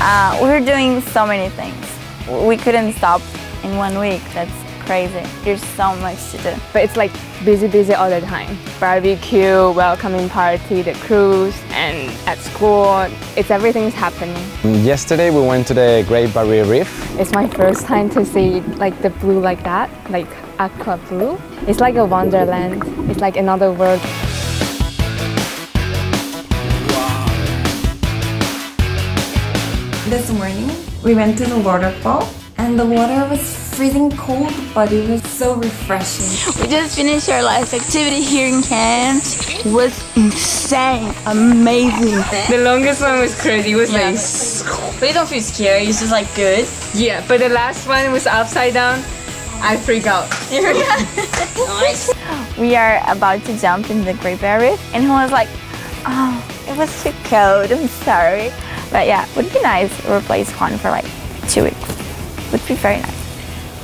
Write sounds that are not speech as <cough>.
Uh, we were doing so many things. We couldn't stop in one week. That's crazy. There's so much to do. But it's like busy, busy all the time. Barbecue, welcoming party, the cruise, and at school, it's everything's happening. Yesterday we went to the Great Barrier Reef. It's my first time to see like the blue like that, like aqua blue. It's like a wonderland. It's like another world. This morning, we went to the waterfall and the water was freezing cold, but it was so refreshing. We just finished our last activity here in Cairns. It was insane, amazing. The longest one was crazy. It was Yeah. like, But you don't feel scared, it's just like good. yeah, but the last one was upside down. I freak out. nice. <laughs> We are about to jump in the Great Barrier Reef, and he was like, "Oh, it was too cold. I'm sorry." But yeah, would be nice to replace Juan for like two weeks. Would be very nice.